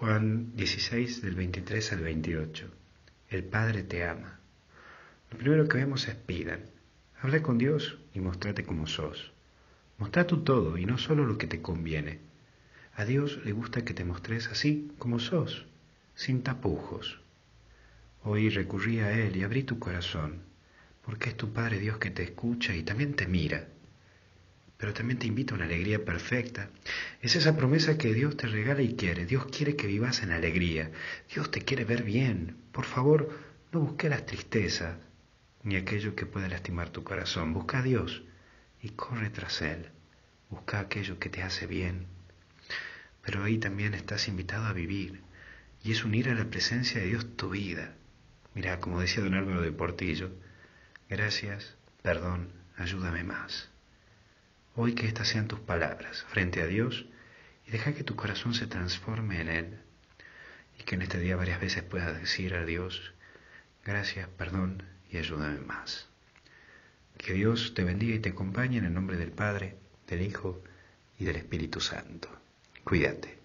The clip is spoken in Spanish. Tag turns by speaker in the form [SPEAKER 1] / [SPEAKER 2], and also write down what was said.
[SPEAKER 1] Juan 16 del 23 al 28. El Padre te ama. Lo primero que vemos es pidan. Habla con Dios y mostrate como sos. Mostrá tú todo y no solo lo que te conviene. A Dios le gusta que te mostres así como sos, sin tapujos. Hoy recurrí a Él y abrí tu corazón, porque es tu Padre Dios que te escucha y también te mira pero también te invito a una alegría perfecta. Es esa promesa que Dios te regala y quiere. Dios quiere que vivas en alegría. Dios te quiere ver bien. Por favor, no busques las tristezas ni aquello que pueda lastimar tu corazón. Busca a Dios y corre tras Él. Busca aquello que te hace bien. Pero ahí también estás invitado a vivir y es unir a la presencia de Dios tu vida. Mira, como decía don Álvaro de Portillo, gracias, perdón, ayúdame más. Hoy que estas sean tus palabras frente a Dios y deja que tu corazón se transforme en Él y que en este día varias veces puedas decir a Dios, gracias, perdón y ayúdame más. Que Dios te bendiga y te acompañe en el nombre del Padre, del Hijo y del Espíritu Santo. Cuídate.